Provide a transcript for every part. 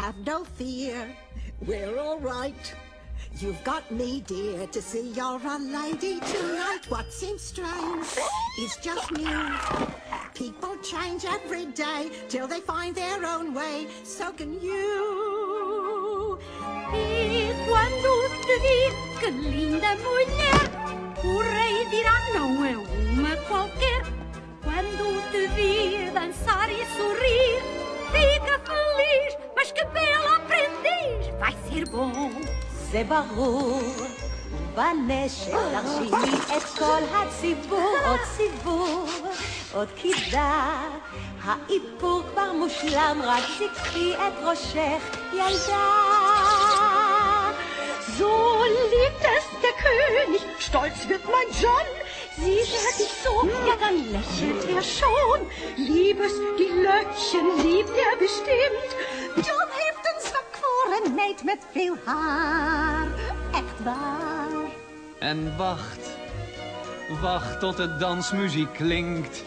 have no fear. We're all right. You've got me, dear, to see you're a lady tonight. What seems strange is just new. People change every day till they find their own way. So can you. E quando vir, que linda mulher, o rei dirá não é uma qualquer. Quando te vir dançar e sorrir, זה ברור, בנשק תרשימי את כל הציבור, עוד סיבוב, עוד קידה, האיפור כבר מושלם, רק זקפי את ראשך, ילדה. So liebt es der König, stolz wird mein John. Sieht er dich so, ja dann lächelt er schon. Liebes, die Löckchen liebt er bestimmt. John meid met veel haar. Echt waar. En wacht, wacht tot de dansmuziek klinkt,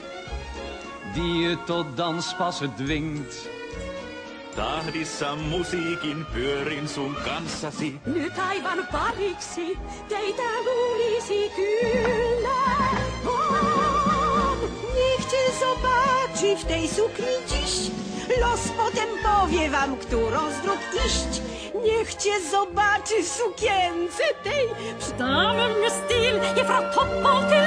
die je tot danspassen dwingt. Tahdissa musiikin pyörin sun kanssasi. Nyt aivan pariksi teitä luulisi kyllä. On. Niech cię zobaczy w tej sukni dziś. Los potem powie wam, którą z dróg iść. Niech cię zobaczy w sukience tej. Przydamen mir stil, je frau Topmotel.